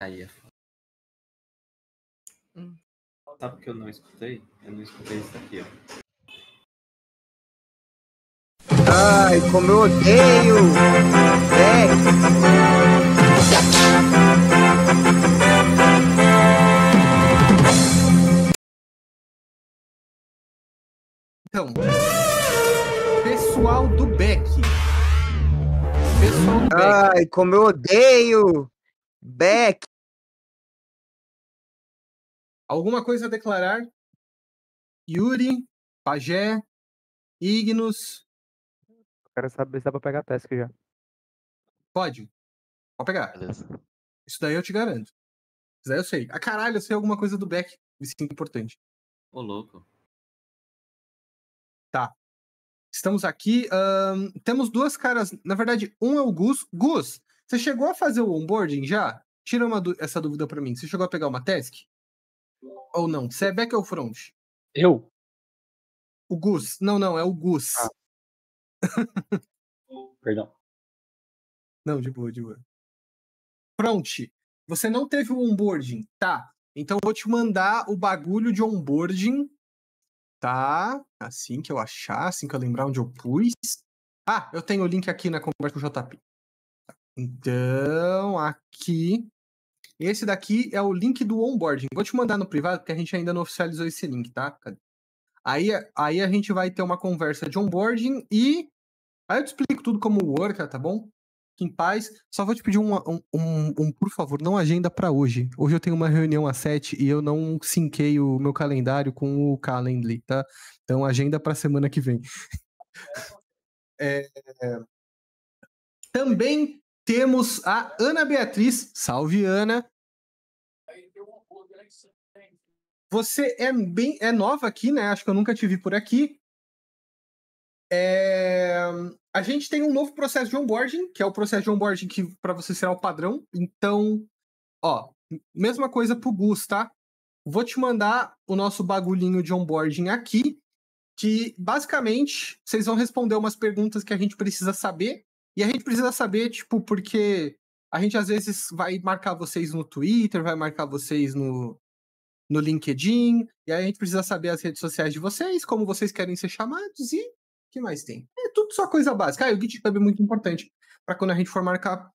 Aí é foda. Hum. Sabe o que eu não escutei? Eu não escutei isso aqui, ó. Ai, como eu odeio! É. Então, pessoal do Beck. Pessoal do Beck. Ai, como eu odeio! Beck! Alguma coisa a declarar? Yuri, Pajé, Ignos. Quero saber se dá pra pegar task já. Pode. Pode pegar. Beleza. Isso daí eu te garanto. Isso daí eu sei. Ah, caralho, eu sei alguma coisa do Beck. Isso é importante. Ô, louco. Estamos aqui. ahn, temos duas caras. Na verdade, um é o Gus. Gus, você chegou a fazer o onboarding já? Tira uma essa dúvida pra mim. Você chegou a pegar uma task? Ou não? É back ou front? Eu? O Gus. Não, não, é o Gus. Ah. Perdão. Não, de boa, de boa. Front. Você não teve o onboarding, tá? Então eu vou te mandar o bagulho de onboarding, tá? Assim que eu achar, assim que eu lembrar onde eu pus. Ah, eu tenho o link aqui na conversa com o JP. Então, aqui. Esse daqui é o link do onboarding. Vou te mandar no privado, porque a gente ainda não oficializou esse link, tá? Aí, aí a gente vai ter uma conversa de onboarding e. Aí eu te explico tudo como worka, tá bom? Em paz. Só vou te pedir um, um, um, um, por favor, não agenda pra hoje. Hoje eu tenho uma reunião às 7 e eu não sinquei o meu calendário com o Calendly, tá? Então agenda pra semana que vem. É, Também temos a Ana Beatriz. Salve, Ana. Você é bem é nova aqui, né? Acho que eu nunca te vi por aqui. É, A gente tem um novo processo de onboarding, que é o processo de onboarding que para você será o padrão. Então, ó, mesma coisa pro Gus, tá? Vou te mandar o nosso bagulhinho de onboarding aqui, que basicamente vocês vão responder umas perguntas que a gente precisa saber. E a gente precisa saber, tipo, porque a gente às vezes vai marcar vocês no Twitter, vai marcar vocês no, no LinkedIn, e aí a gente precisa saber as redes sociais de vocês, como vocês querem ser chamados e o que mais tem? É tudo só coisa básica. Ah, o GitHub é muito importante para quando a gente for marcar,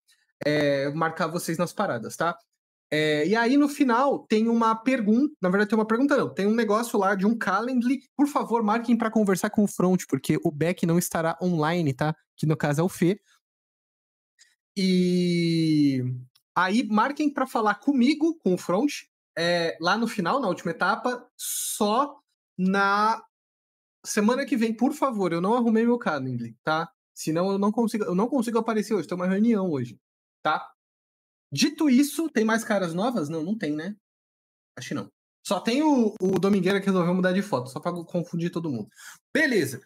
é, marcar vocês nas paradas, tá? É, e aí no final tem uma pergunta, na verdade tem uma pergunta não, tem um negócio lá de um Calendly. Por favor, marquem para conversar com o front, porque o Beck não estará online, tá? Que no caso é o Fê. E aí marquem para falar comigo, com o front, é, lá no final, na última etapa, só na semana que vem, por favor, eu não arrumei meu Calendly, tá? Senão eu não consigo, eu não consigo aparecer hoje, tem uma reunião hoje, tá? Dito isso, tem mais caras novas? Não, não tem, né? Acho que não. Só tem o, o Domingueira que resolveu mudar de foto, só pra confundir todo mundo. Beleza.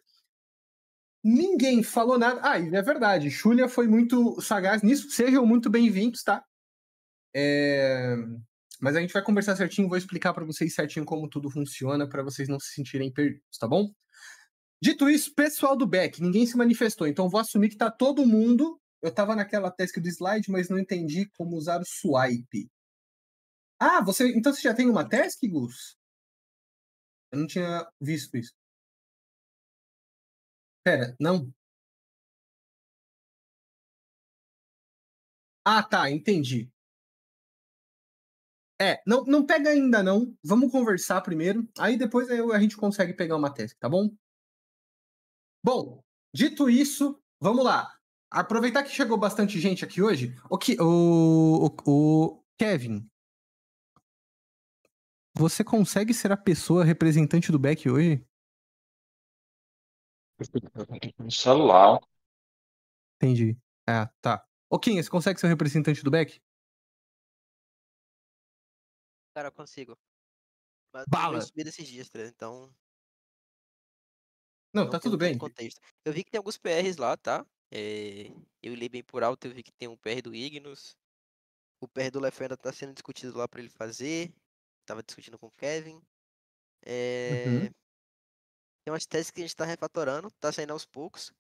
Ninguém falou nada. Ah, é verdade, Xulia foi muito sagaz nisso. Sejam muito bem-vindos, tá? É... Mas a gente vai conversar certinho, vou explicar pra vocês certinho como tudo funciona, pra vocês não se sentirem perdidos, tá bom? Dito isso, pessoal do Beck, ninguém se manifestou, então vou assumir que tá todo mundo. Eu tava naquela task do slide, mas não entendi como usar o swipe. Ah, você. Então você já tem uma task, Gus? Eu não tinha visto isso. Pera, não. Ah, tá, entendi. É, não, não pega ainda não. Vamos conversar primeiro. Aí depois a gente consegue pegar uma task, tá bom? Bom, dito isso, vamos lá. Aproveitar que chegou bastante gente aqui hoje. O, que, o, o, o Kevin, você consegue ser a pessoa representante do Beck hoje? No celular. Entendi. É, tá. Ô, Kim, você consegue ser o representante do Beck? Cara, eu consigo. Mas eu Bala! meio subido esses dias, tá? Então. Não, não tá tudo bem. Contexto. Eu vi que tem alguns PRs lá, tá? É, Eu li bem por alto, eu vi que tem um PR do Ignos. O PR do Lefenda tá sendo discutido lá pra ele fazer. Tava discutindo com o Kevin. É, Uhum. Tem umas teses que a gente tá refatorando, tá saindo aos poucos.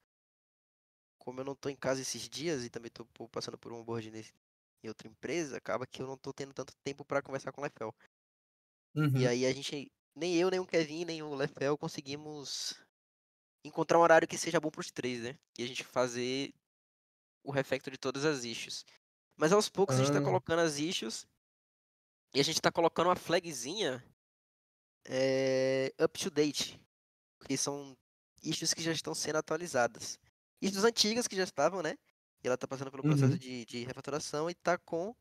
Como eu não tô em casa esses dias e também pô, passando por um onboard nesse em outra empresa, acaba que eu não tô tendo tanto tempo para conversar com o Lefel. Uhum. E aí a gente, nem eu, nem o Kevin, nem o Lefel conseguimos encontrar um horário que seja bom pros três, né? E a gente fazer o refactor de todas as issues. Mas aos poucos a gente tá Ah. colocando as issues e a gente tá colocando uma flagzinha é, up to date. Porque são issues que já estão sendo atualizadas. Issues antigas que já estavam, né? E ela tá passando pelo processo Uhum. de, de refatoração e tá com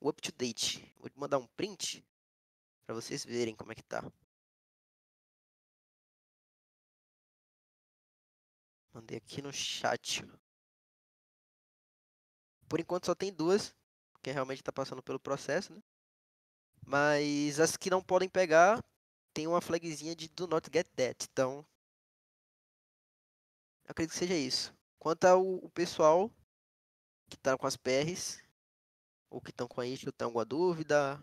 o up to date. Vou mandar um print pra vocês verem como é que tá. Mandei aqui no chat. Por enquanto só tem duas, porque realmente tá passando pelo processo, né? Mas as que não podem pegar, tem uma flagzinha de do not get that. Então, acredito que seja isso. Quanto ao pessoal que tá com as PRs, ou que estão com a issue, tem alguma dúvida?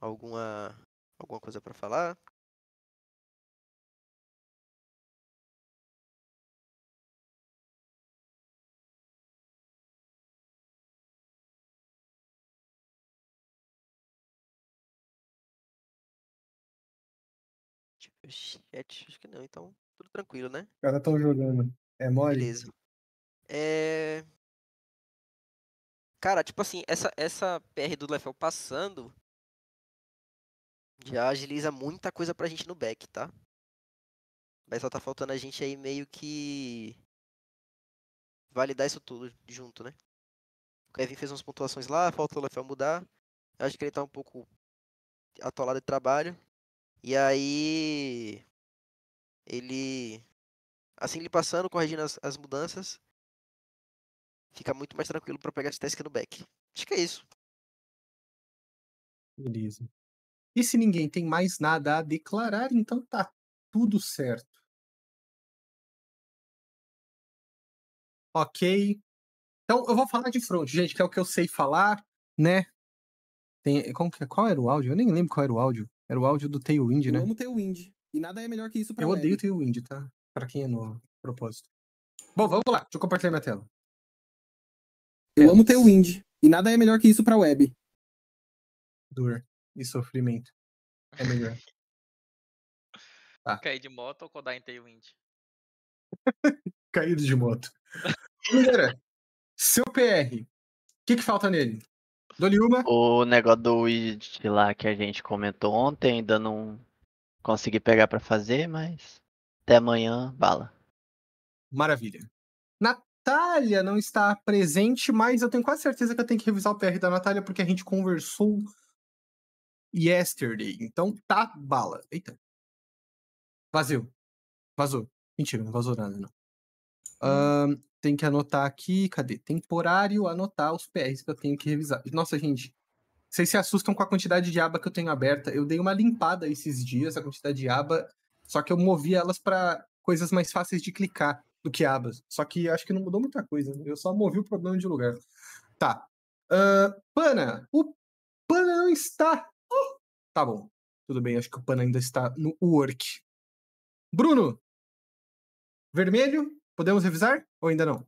Alguma alguma coisa para falar? Chat, acho que não, então tudo tranquilo, né? Os caras estão jogando. É mole? Beleza. É... Cara, tipo assim, essa, essa PR do Lefel passando já agiliza muita coisa pra gente no back, tá? Mas só tá faltando a gente aí meio que validar isso tudo junto, né? O Kevin fez umas pontuações lá, falta o Lefel mudar. Eu acho que ele tá um pouco atolado de trabalho. E aí ele assim ele passando, corrigindo as, as mudanças, fica muito mais tranquilo pra pegar esse task no back. Acho que é isso. Beleza. E se ninguém tem mais nada a declarar, então tá tudo certo. Ok. Então eu vou falar de front, gente, que é o que eu sei falar, né? Tem, como que, é? qual era o áudio? Eu nem lembro qual era o áudio. Era o áudio do Tailwind, Eu né? amo Tailwind. E nada é melhor que isso pra Eu web. odeio Tailwind, tá? Pra quem é novo. Propósito. Bom, vamos lá. Deixa eu compartilhar minha tela. Eu amo Tailwind. E nada é melhor que isso pra web. Dor e sofrimento. É melhor. Tá. Cair de moto ou codar em Tailwind? Caído de moto. Galera, seu PR. O que, que falta nele? Dou-lhe uma. O negócio do widget lá que a gente comentou ontem, ainda não consegui pegar pra fazer, mas até amanhã, bala. Maravilha. Natália não está presente, mas eu tenho quase certeza que eu tenho que revisar o PR da Natália porque a gente conversou yesterday. Então tá bala. Eita. Vazio. Vazou. Mentira, não vazou nada, não. Ahn, tem que anotar aqui. Cadê? Temporário, anotar os PRs que eu tenho que revisar. Nossa, gente. Vocês se assustam com a quantidade de aba que eu tenho aberta. Eu dei uma limpada esses dias, a quantidade de aba. Só que eu movi elas para coisas mais fáceis de clicar do que abas. Só que acho que não mudou muita coisa. Eu só movi o problema de lugar. Tá. Ahn, Pana. O Pana não está. Oh, tá bom. Tudo bem, acho que o Pana ainda está no work. Bruno. Vermelho. Podemos revisar? Ou ainda não?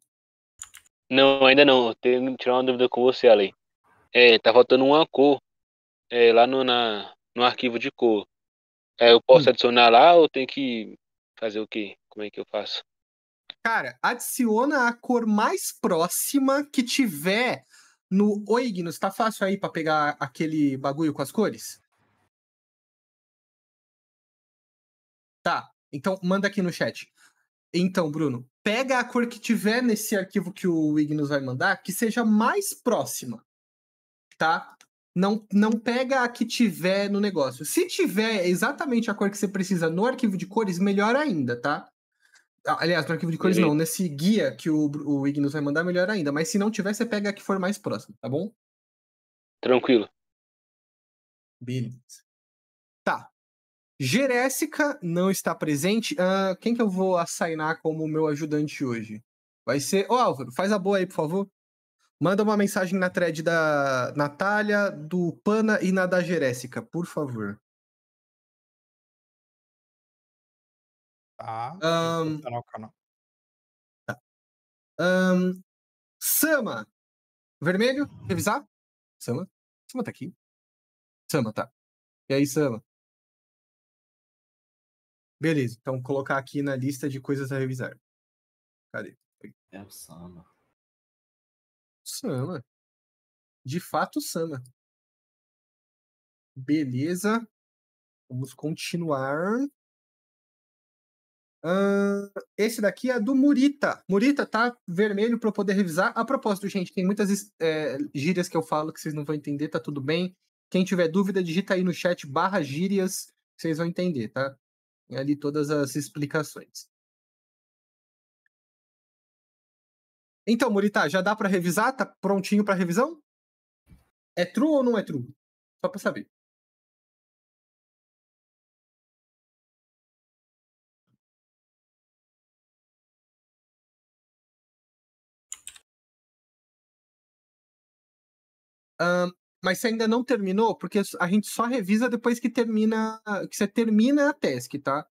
Não, ainda não. Eu tenho que tirar uma dúvida com você, Ale. É, tá faltando uma cor é, lá no, na, no arquivo de cor. É, eu posso Hum. adicionar lá ou tem que fazer o quê? Como é que eu faço? Cara, adiciona a cor mais próxima que tiver no Oi, Ignos, tá fácil aí pra pegar aquele bagulho com as cores? Tá, então manda aqui no chat. Então, Bruno, pega a cor que tiver nesse arquivo que o Ignos vai mandar, que seja mais próxima, tá? Não, não pega a que tiver no negócio. Se tiver exatamente a cor que você precisa no arquivo de cores, melhor ainda, tá? Aliás, no arquivo de cores Beleza. não, nesse guia que o, o Ignos vai mandar, melhor ainda. Mas se não tiver, você pega a que for mais próximo, tá bom? Tranquilo. Beleza. Tá. Geréssica não está presente. Ah, quem que eu vou assignar como meu ajudante hoje? Vai ser. Ô, Álvaro, faz a boa aí, por favor. Manda uma mensagem na thread da Natália, do Pana e na da Geréssica, por favor. Tá. Botar no canal. Ahn, Sama, Vermelho, revisar. Sama. Sama tá aqui. Sama, tá. E aí, Sama? Beleza, então colocar aqui na lista de coisas a revisar. Cadê? É o Sama. Sama. De fato, Sama. Beleza. Vamos continuar. Ahn, esse daqui é do Murita. Murita tá vermelho para eu poder revisar. A propósito, gente, tem muitas é, gírias que eu falo que vocês não vão entender, tá tudo bem. Quem tiver dúvida, digita aí no chat barra gírias, vocês vão entender, tá? Tem ali todas as explicações. Então, Murita, já dá para revisar? Tá prontinho para revisão? É true ou não é true? Só para saber. Ahn, mas você ainda não terminou, porque a gente só revisa depois que termina, que você termina a task, tá?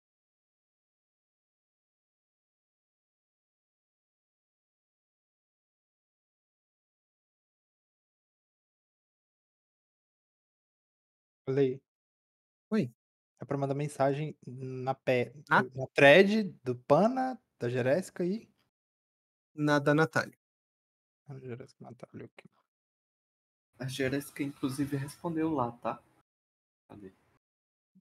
Falei. Oi. É pra mandar mensagem na, pé, Ah. na thread do Pana, da Jerésica e. Na da Natália. Jerésica Natália, ok. A Jéssica, inclusive, respondeu lá, tá? Cadê?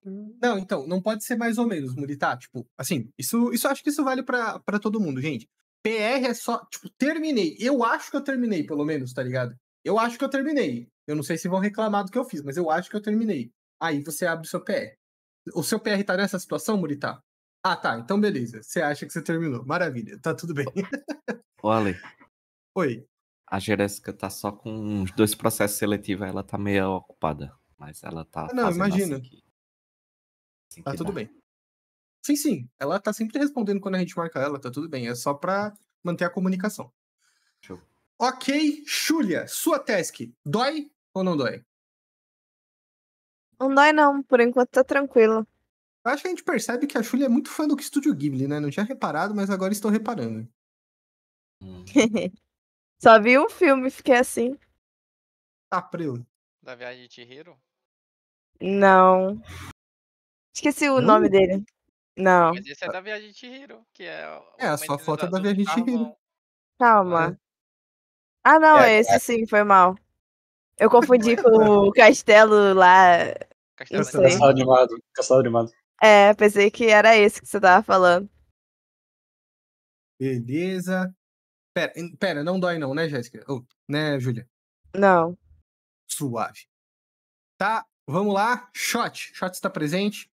Não, então, não pode ser mais ou menos, Murita. Tipo, assim, isso, isso acho que isso vale pra, pra todo mundo, gente. PR é só, tipo, terminei. Eu acho que eu terminei, pelo menos, tá ligado? Eu acho que eu terminei. Eu não sei se vão reclamar do que eu fiz, mas eu acho que eu terminei. Aí você abre o seu PR. O seu PR tá nessa situação, Murita? Ah, tá. Então beleza. Você acha que você terminou. Maravilha. Tá tudo bem. Ô, Ale, Oi. A Jéssica tá só com uns dois processos seletivos, ela tá meio ocupada. Mas ela tá. Ah, não, fazendo imagino. Assim que, assim Tá que tudo dá. bem. Sim, sim. Ela tá sempre respondendo quando a gente marca ela, tá tudo bem. É só pra manter a comunicação. Show. Ok, Xulia, sua task. Dói ou não dói? Não dói não, por enquanto tá tranquilo. Eu acho que a gente percebe que a Xulia é muito fã do Estúdio Ghibli, né? Não tinha reparado, mas agora estou reparando. Hum. Só vi um filme e fiquei assim. Preu. Da viagem de Chihiro? Não. Esqueci o Não? nome dele. Não, Mas esse é da viagem de Chihiro, que é o É, a sua foto é da viagem de carvão. calma. Ah, não, É, é esse sim, foi mal. Eu confundi com o castelo lá. Castelo. Castelo animado. Castelo animado. É, pensei que era esse que você tava falando. Beleza. Pera, pera, não dói não, né, Jéssica? Ou, né, Júlia? Não. Suave. Tá, vamos lá. Shot. Shot está presente?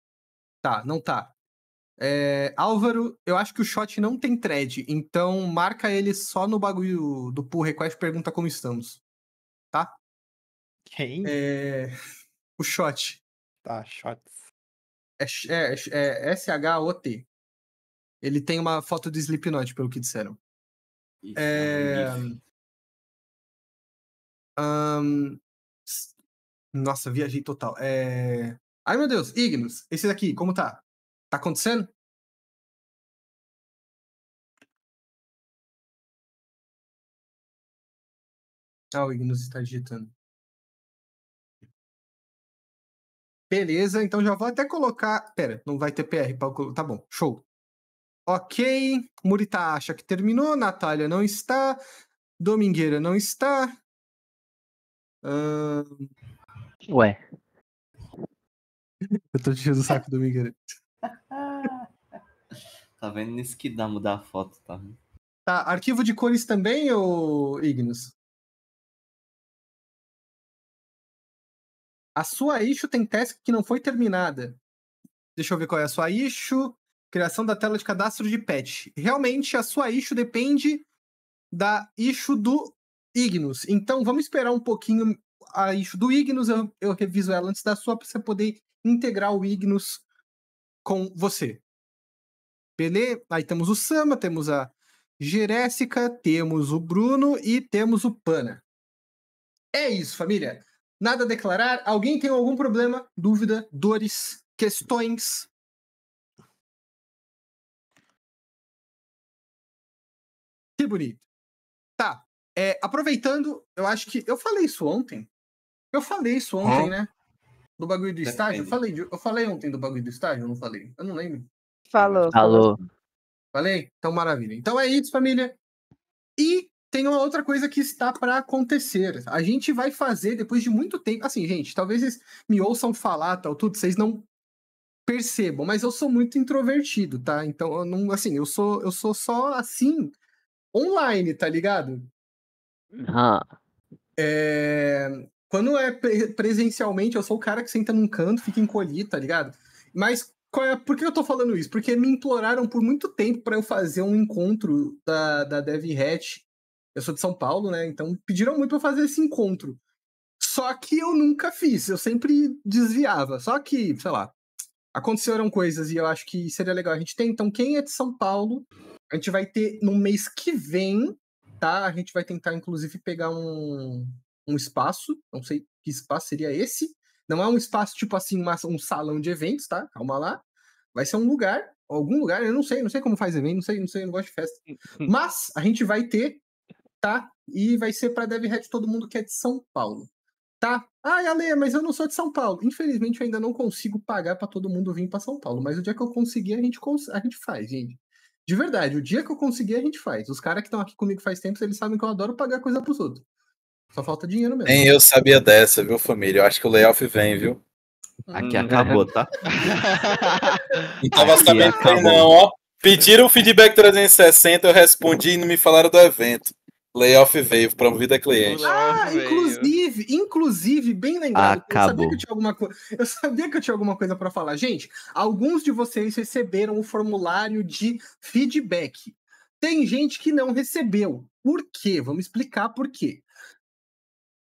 Tá, não tá. É, Álvaro, eu acho que o Shot não tem thread, então marca ele só no bagulho do pull request pergunta como estamos. Tá? Quem? É, o Shot. Tá, shots. É, é, é S-H-O-T. Ele tem uma foto do Slipknot, pelo que disseram. É, é um s- Nossa, viajei total. É... Ai, meu Deus, Ignos, esse daqui, como tá? Tá acontecendo? Ah, o Ignos está digitando. Beleza, então já vou até colocar. Pera, não vai ter PR. pra Tá bom, show. Ok. Murita acha que terminou. Natália não está. Domingueira não está. Ahn, Ué, Eu tô tirando o saco, Domingueira. Tá vendo nisso que dá mudar a foto, tá? Tá, arquivo de cores também, ou Ignos? A sua issue tem task que não foi terminada. Deixa eu ver qual é a sua issue. Criação da tela de cadastro de patch. Realmente, a sua issue depende da issue do Ignos. Então, vamos esperar um pouquinho a issue do Ignos. Eu, eu reviso ela antes da sua, para você poder integrar o Ignos com você. Beleza? Aí temos o Sama, temos a Jeréssica, temos o Bruno e temos o Pana. É isso, família. Nada a declarar. Alguém tem algum problema, dúvida, dores, questões? Que bonito. Tá. É, aproveitando, eu acho que. Eu falei isso ontem. Eu falei isso ontem, né? Do bagulho do estágio. Eu Depende. falei, de- eu falei ontem do bagulho do estágio, eu não falei? Eu não lembro. Falou. Alô. Falei? Então, maravilha. Então é isso, família. E tem uma outra coisa que está para acontecer. A gente vai fazer depois de muito tempo. Assim, gente, talvez vocês me ouçam falar, tal, tudo, vocês não percebam, mas eu sou muito introvertido, tá? Então, eu não, assim, eu sou, eu sou só assim online, tá ligado? Hã. É, Quando é pre- presencialmente, eu sou o cara que senta num canto, fica encolhido, tá ligado? Mas qual é- por que eu tô falando isso? Porque me imploraram por muito tempo para eu fazer um encontro da, da Dev Hatch. Eu sou de São Paulo, né? Então pediram muito pra eu fazer esse encontro. Só que eu nunca fiz, eu sempre desviava. Só que, sei lá, aconteceram coisas e eu acho que seria legal a gente ter. Então, quem é de São Paulo, a gente vai ter no mês que vem, tá? A gente vai tentar, inclusive, pegar um, um espaço. Não sei que espaço seria esse. Não é um espaço tipo assim, uma- um salão de eventos, tá? Calma lá. Vai ser um lugar, algum lugar, eu não sei, não sei como faz evento, não sei, não sei, não gosto de festa. Mas a gente vai ter, tá? E vai ser para Dev Hat todo mundo que é de São Paulo. Tá? Ai, Ale, mas eu não sou de São Paulo. Infelizmente, eu ainda não consigo pagar para todo mundo vir para São Paulo. Mas o dia que eu conseguir, a gente, a gente faz, gente. De verdade, o dia que eu conseguir, a gente faz. Os caras que estão aqui comigo faz tempo, eles sabem que eu adoro pagar coisa pros outros. Só falta dinheiro mesmo. Nem eu sabia dessa, viu, família? Eu acho que o layoff vem, viu? Aqui acabou, tá? Não tava Aqui sabendo acabou. não, ó. Pediram o feedback 360, eu respondi e não me falaram do evento. Layoff veio, promovido a cliente. Ah, inclusive, inclusive, bem lembrado. Eu sabia Acabou. que eu tinha alguma coisa. Eu sabia que eu tinha alguma coisa para falar. Gente, alguns de vocês receberam o formulário de feedback. Tem gente que não recebeu. Por quê? Vamos explicar por quê.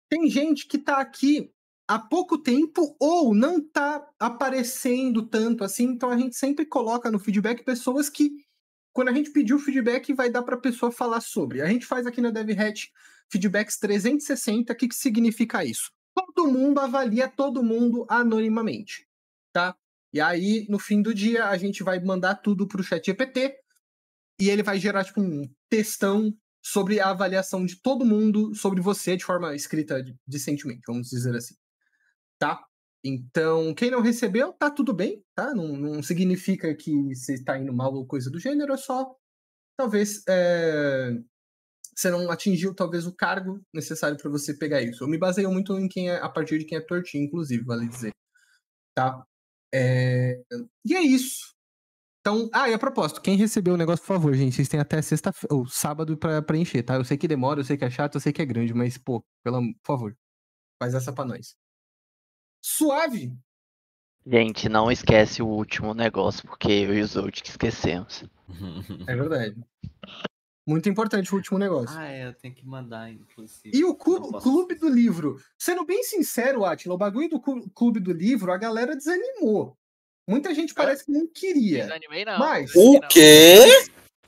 Tem gente que tá aqui há pouco tempo ou não tá aparecendo tanto assim, então a gente sempre coloca no feedback pessoas que quando a gente pedir o feedback, vai dar para a pessoa falar sobre. A gente faz aqui na DevHat feedbacks 360. O que, que significa isso? Todo mundo avalia todo mundo anonimamente, tá? E aí, no fim do dia, a gente vai mandar tudo para o chat GPT e ele vai gerar tipo um textão sobre a avaliação de todo mundo sobre você de forma escrita de- decentemente, vamos dizer assim, tá? Então, quem não recebeu, tá tudo bem, tá? Não, não significa que você está indo mal ou coisa do gênero, é só talvez é, você não atingiu talvez o cargo necessário para você pegar isso. Eu me baseio muito em quem é a partir de quem é tortinho, inclusive, vale dizer, tá? É, e é isso. Então, ah, e a propósito, quem recebeu o negócio, por favor, gente, vocês têm até sexta ou sábado para preencher, tá? Eu sei que demora, eu sei que é chato, eu sei que é grande, mas pô, pelo por favor, faz essa para nós. Suave. Gente, não esquece o último negócio, porque eu e o Zolt que esquecemos. É verdade. Muito importante o último negócio. ah, é, eu tenho que mandar, inclusive. E o cu- posso- Clube do Livro. Sendo bem sincero, Atila, o bagulho do Clube do Livro, a galera desanimou. Muita gente parece que não queria. Desanimei não. Mas. O quê?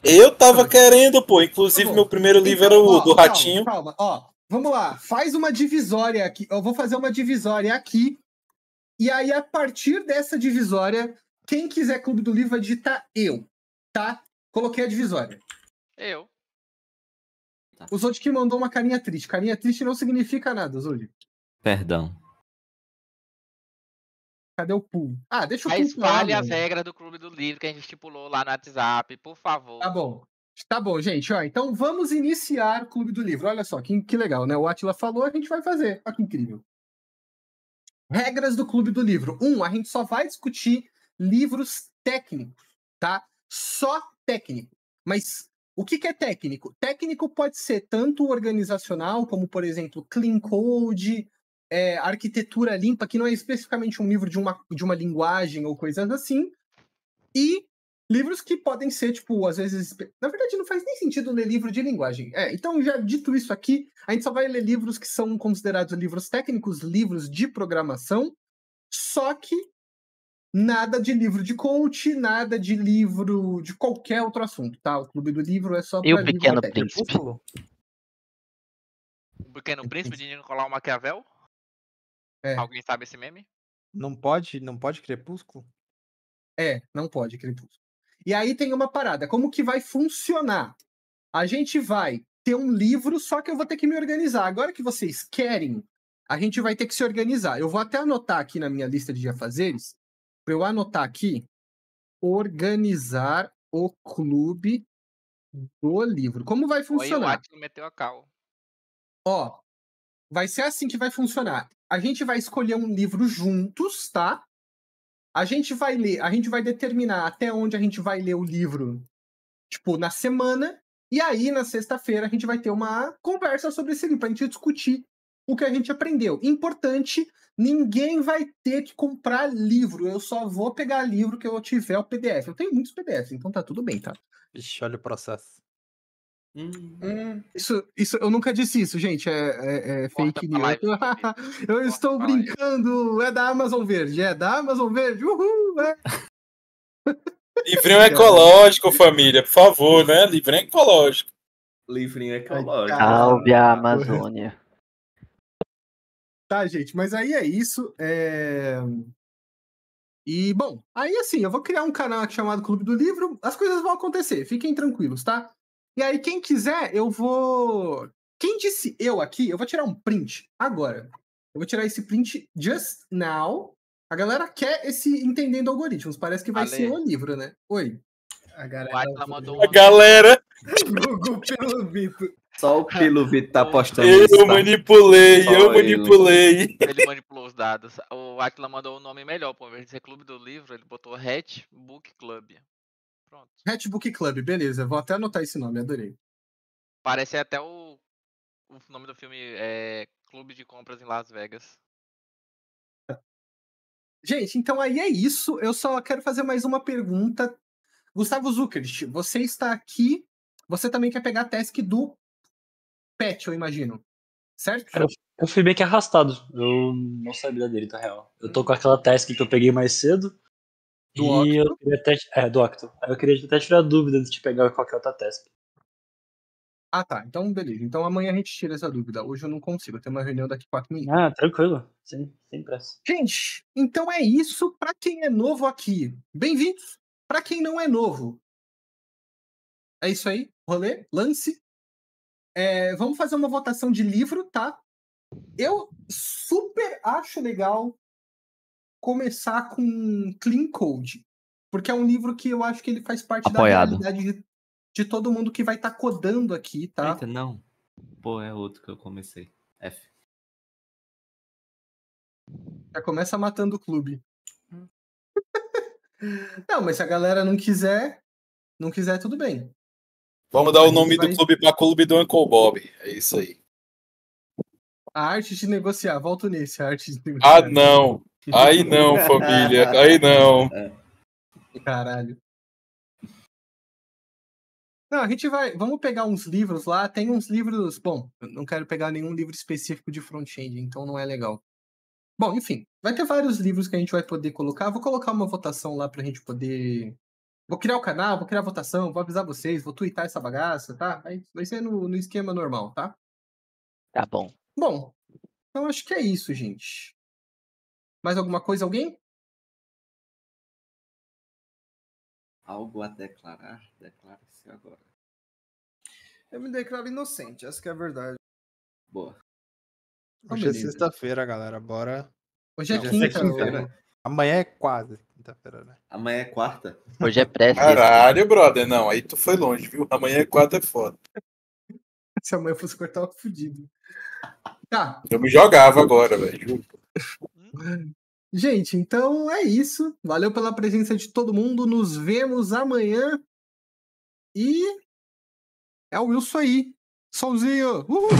Eu tava querendo, pô. Inclusive, Tá meu primeiro livro Então, era o ó, do calma, Ratinho. Calma, ó. Vamos lá. Faz uma divisória aqui. Eu vou fazer uma divisória aqui. E aí, a partir dessa divisória, quem quiser Clube do Livro vai digitar eu. Tá? Coloquei a divisória. Eu. O Zod que mandou uma carinha triste. Carinha triste não significa nada, Zod. Perdão. Cadê o pulo? Ah, deixa o pulo fale as regras do clube do livro que a gente estipulou lá no WhatsApp, por favor. Tá bom. Tá bom, gente. Ó, então vamos iniciar o Clube do Livro. Olha só, que, que legal, né? O Atila falou, a gente vai fazer. Olha que incrível. Regras do Clube do Livro. Um, a gente só vai discutir livros técnicos, tá? Só técnico. Mas o que, que é técnico? Técnico pode ser tanto organizacional, como, por exemplo, Clean Code, é, arquitetura limpa, que não é especificamente um livro de uma, de uma linguagem ou coisas assim, e livros que podem ser, tipo, às vezes. Na verdade, não faz nem sentido ler livro de linguagem. É, então, já dito isso aqui, a gente só vai ler livros que são considerados livros técnicos, livros de programação, só que nada de livro de coach, nada de livro de qualquer outro assunto, tá? O Clube do Livro é só E o Pequeno. Príncipe? O Pequeno Príncipe de Nicolau Maquiavel? É. Alguém sabe esse meme? Não pode, não pode crepúsculo? É, não pode, Crepúsculo. E aí tem uma parada, como que vai funcionar? A gente vai ter um livro, só que eu vou ter que me organizar. Agora que vocês querem, a gente vai ter que se organizar. Eu vou até anotar aqui na minha lista de afazeres, para eu anotar aqui, organizar o clube do livro. Como vai o funcionar? Atila meteu a cal. Ó, vai ser assim que vai funcionar. A gente vai escolher um livro juntos, tá? A gente vai ler, a gente vai determinar até onde a gente vai ler o livro, tipo, na semana. E aí, na sexta-feira, a gente vai ter uma conversa sobre esse livro, pra gente discutir o que a gente aprendeu. Importante, ninguém vai ter que comprar livro. Eu só vou pegar livro que eu tiver o PDF. Eu tenho muitos PDFs, então tá tudo bem, tá? Ixi, olha o processo. Hum, Isso, isso, eu nunca disse isso, gente. É, é- é fake news. live, Eu estou brincando. É da Amazon Verde. É da Amazon Verde. Uhul! É. Livrinho ecológico, família, por favor, né? Livrinho ecológico. Livrinho ecológico. Salve a Amazônia. Tá, gente. Mas aí é isso. é... E, bom, aí assim, eu vou criar um canal aqui chamado Clube do Livro. As coisas vão acontecer. Fiquem tranquilos, tá? E aí, quem quiser, eu vou. Quem disse eu aqui, eu vou tirar um print agora. Eu vou tirar esse print just now. A galera quer esse entendendo algoritmos. Parece que vai Ale. ser o livro, né? Oi. A O galera. A galera, Google pelo Vitor. Só o Pilo Vitor tá postando eu isso. tá? manipulei, Só eu ele. manipulei. Ele manipulou os dados. O Atila mandou um nome melhor, pô. Ao invés de ser Clube do Livro, ele botou Hatch Book Club. Pronto. Hatchbook Club, beleza. Vou até anotar esse nome, adorei. Parece até o, o nome do filme é Clube de Compras em Las Vegas. Gente, então aí é isso. Eu só quero fazer mais uma pergunta. Gustavo Zuckert, você está aqui. Você também quer pegar a task do Pet, eu imagino. Certo? Cara, eu, fui meio que arrastado. Eu não sabia dele, tá real. Eu tô com aquela task que eu peguei mais cedo. Do e eu queria até. É, do Octo. Eu queria até tirar dúvida antes de pegar qualquer outra task. Ah, tá. Então, beleza. Então amanhã a gente tira essa dúvida. Hoje eu não consigo. Eu tenho uma reunião daqui a quatro minutos. Ah, tranquilo. Sem, sem pressa. Gente, então é isso. Para quem é novo aqui, bem-vindos. Para quem não é novo, é isso aí. Rolê, lance. É, vamos fazer uma votação de livro, tá? Eu super acho legal começar com Clean Code, porque é um livro que eu acho que ele faz parte Apoiado. da realidade de, de todo mundo que vai estar codando aqui, tá? Eita, não. Pô, é outro que eu comecei. F. Já começa matando o clube. não, mas se a galera não quiser, não quiser, tudo bem. Vamos dar o nome vai- do clube pra Clube do Uncle Bob. É isso aí. A arte de negociar, volto nesse, a arte de negociar. Ah, não. Aí não, família. Aí não. Caralho. Não, a gente vai. Vamos pegar uns livros lá. Tem uns livros. Bom, eu não quero pegar nenhum livro específico de front-end, então não é legal. Bom, enfim, vai ter vários livros que a gente vai poder colocar. Vou colocar uma votação lá pra gente poder. Vou criar o canal, vou criar a votação, vou avisar vocês, vou twittar essa bagaça, tá? Vai, vai ser no, no esquema normal, tá? Tá bom. Bom, então acho que é isso, gente. Mais alguma coisa, alguém? Algo a declarar? Declare-se agora. Eu me declaro inocente, essa que é a verdade. Boa. Então, Hoje é sexta-feira, galera. Bora. Hoje é Não, quinta, sexta-feira. Amanhã é quase quinta-feira, né? Amanhã é quarta. Hoje é pré -sexta. Caralho, brother. Não, aí tu foi longe, viu? Amanhã é quarta, é foda. Se amanhã fosse cortar, eu fudido. Tá. Eu me jogava agora, velho. Gente, então é isso. Valeu pela presença de todo mundo. Nos vemos amanhã. E é o Wilson aí. Solzinho. Uhul.